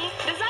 Design